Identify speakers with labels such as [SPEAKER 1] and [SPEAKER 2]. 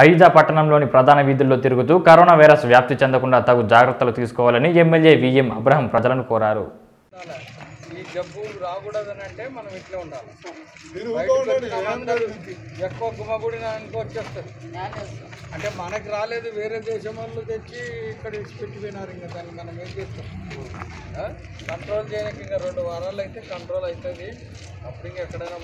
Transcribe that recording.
[SPEAKER 1] హైదా పట్టణంలోని ప్రధాన వీధుల్లో తిరుగుతూ కరోనా వైరస్ వ్యాప్తి చెందకుండా తగు జాగ్రత్తలు తీసుకోవాలని ఎమ్మెల్యే విఎం అబ్రహం ప్రజలను కోరారు.
[SPEAKER 2] ఈ జబ్బు రాకూడదని అంటే మనం ఇట్లా ఉండాలి.
[SPEAKER 3] మీరు
[SPEAKER 2] ఎక్కువ గుమ్మగుడిన వచ్చేస్తారు. అంటే మనకు రాలేదు వేరే దేశం వాళ్ళు తెచ్చి ఇక్కడ పెట్టిపోయినారు ఇంకా దాన్ని మనం ఏం చేస్తాం? కంట్రోల్ చేయడానికి ఇంకా రెండు వారాలు అయితే కంట్రోల్ అవుతుంది. అప్పుడు ఇంకా ఎక్కడైనా